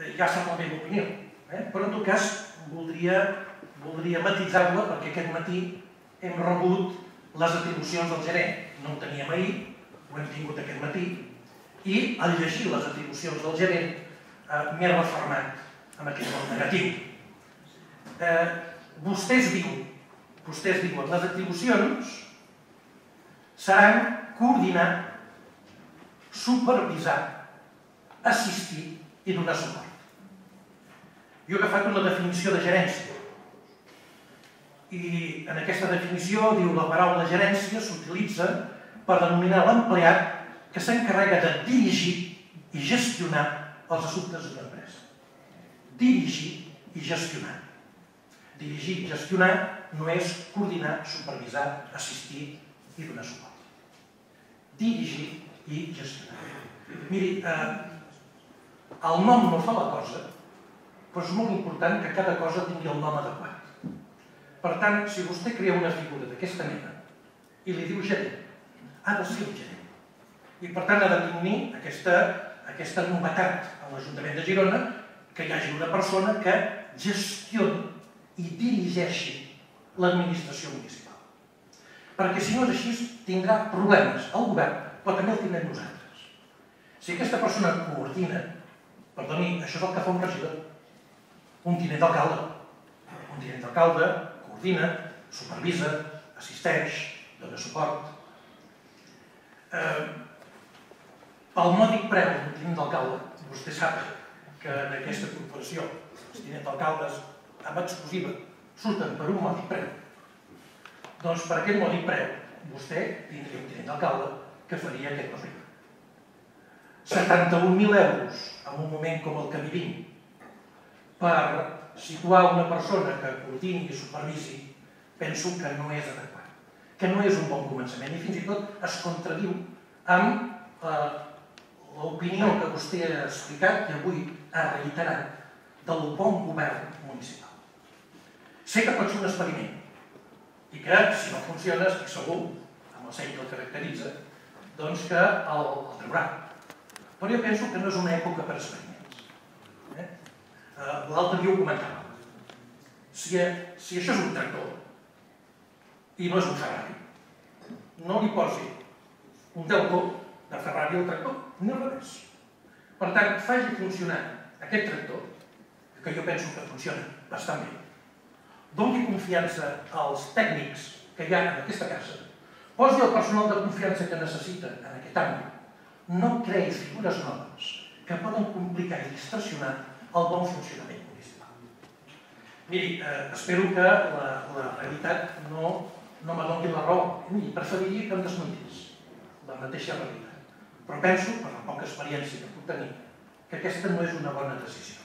eh, ja sap la meva opinió, eh? però en tot cas voldria, voldria matitzar-la perquè aquest matí hem rebut les atribucions del gerent. No ho teníem ahir, ho hem tingut aquest matí, i al llegir les atribucions del gerent eh, m'he reformat amb aquest mot negatiu. Eh, vostès diuen, vostès diuen, les atribucions seran coordinar, supervisar, assistir i donar suport. Jo he agafat una definició de gerència i en aquesta definició diu la paraula gerència s'utilitza per denominar l'empleat que s'encarrega de dirigir i gestionar els assumptes d'una empresa. Dirigir i gestionar. Dirigir i gestionar no és coordinar, supervisar, assistir i donar suport. Dirigir i gestionar. Miri, eh, el nom no fa la cosa, però és molt important que cada cosa tingui el nom adequat. Per tant, si vostè crea una figura d'aquesta mena i li diu gerent, ha de ser el gerent. I per tant ha de tenir aquesta, aquesta novetat a l'Ajuntament de Girona que hi hagi una persona que gestioni i dirigeixi l'administració municipal. Perquè si no és així, tindrà problemes el govern, però també el tindrem nosaltres. Si aquesta persona coordina, perdoni, això és el que fa un regidor, un tinent d'alcalde. Un tinent d'alcalde coordina, supervisa, assisteix, dona suport. Eh, pel mòdic preu d'un tinent d'alcalde, vostè sap que en aquesta corporació els tinents d'alcaldes amb exclusiva surten per un mòdic preu. Doncs per aquest mòdic preu vostè tindria un tinent d'alcalde que faria aquest paper. 71.000 euros en un moment com el que vivim per situar una persona que coordini i supervisi, penso que no és adequat, que no és un bon començament i fins i tot es contradiu amb eh, l'opinió que vostè ha explicat i avui ha reiterat del bon govern municipal. Sé que pot ser un experiment i que, si no funciona, estic segur, amb el seny que el caracteritza, doncs que el, el traurà. Però jo penso que no és una època per experiment Eh, l'altre dia ho comentava. Si, si això és un tractor i no és un Ferrari, no li posi un deutor de Ferrari al tractor, ni res. Per tant, faci funcionar aquest tractor, que jo penso que funciona bastant bé, doni confiança als tècnics que hi ha en aquesta casa, posi el personal de confiança que necessita en aquest àmbit, no creï figures noves que poden complicar i distorsionar el bon funcionament municipal. Miri, eh, espero que la, la realitat no, no m'adoni la raó i preferiria que em desmentés la mateixa realitat. Però penso, per la poca experiència que puc tenir, que aquesta no és una bona decisió.